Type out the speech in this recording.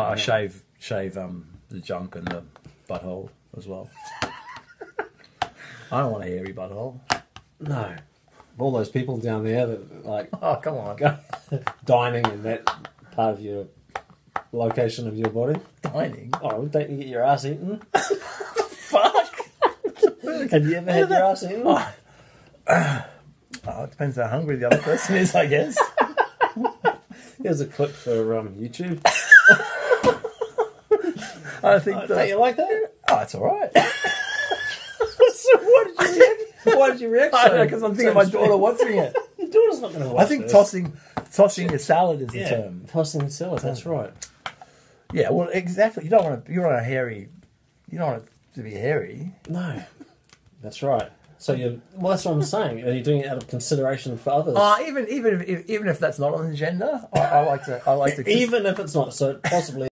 I shave shave um the junk and the butthole as well. I don't want a hairy butthole. No. All those people down there that like Oh come on, dining in that part of your location of your body. dining. Oh, don't you get your ass eaten? Fuck. Have you ever had your ass eaten? Oh, it depends how hungry the other person is, I guess. Here's a clip for um, YouTube. I think Don't that. you like that? Oh, it's all right. so why did you react? Why did you react? I so- know because I'm thinking so my daughter watching it. Your daughter's not going to watch I think this. tossing tossing a salad is the term. tossing salad. That's right. Yeah, well, exactly. You don't want to. You want a hairy. You don't want it to be hairy. No, that's right. So you well, that's what I'm saying. Are you doing it out of consideration for others? Uh, even even if, even if that's not on the agenda, I, I like to. I like to. Even if it's not, so possibly